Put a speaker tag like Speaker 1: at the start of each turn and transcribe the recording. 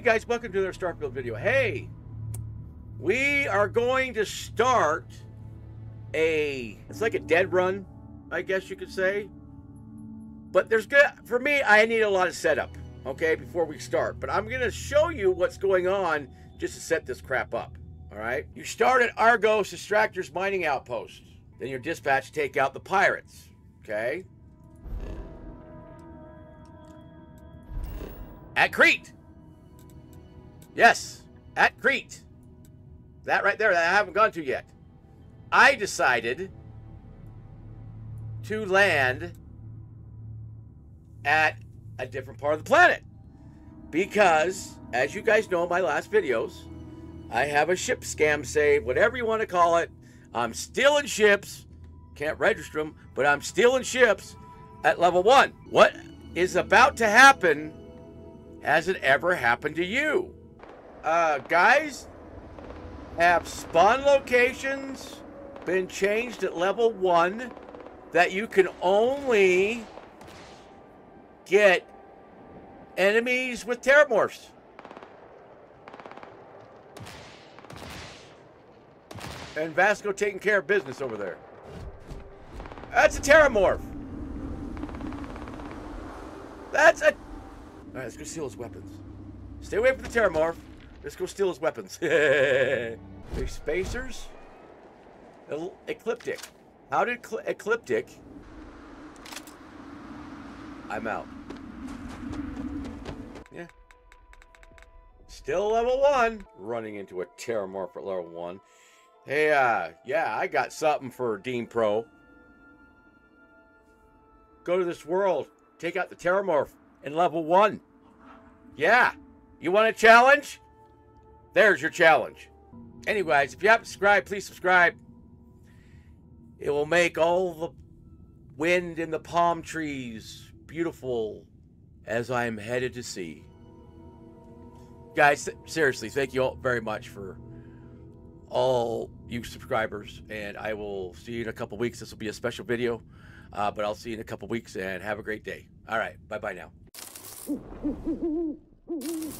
Speaker 1: Hey guys, welcome to another Starfield video. Hey, we are going to start a, it's like a dead run, I guess you could say. But there's good, for me, I need a lot of setup, okay, before we start. But I'm going to show you what's going on just to set this crap up, all right? You start at Argos Extractors Mining Outpost. Then your dispatch take out the pirates, okay? At Kreet. Yes, at Kreet. That right there that I haven't gone to yet. I decided to land at a different part of the planet. Because, as you guys know in my last videos, I have a ship scam save, whatever you want to call it. I'm stealing ships. Can't register them, but I'm stealing ships at level one. What is about to happen has it ever happened to you? Uh, guys, have spawn locations been changed at level one that you can only get enemies with Terrormorphs? And Vasco taking care of business over there. That's a Terrormorph. That's a... All right, let's go steal his weapons. Stay away from the Terrormorph. Let's go steal his weapons. There's spacers. Ecliptic. How did Ecliptic... I'm out. Yeah. Still level one. Running into a Terrormorph at level one. Hey, uh, yeah, I got something for Deanpo. Go to this world. Take out the Terrormorph in level one. Yeah. You want a challenge? There's your challenge. Anyways, if you haven't subscribed, please subscribe. It will make all the wind in the palm trees beautiful as I am headed to sea. Guys, seriously, thank you all very much for all you subscribers, and I will see you in a couple weeks. This will be a special video, uh, but I'll see you in a couple weeks, and have a great day. All right, bye-bye now.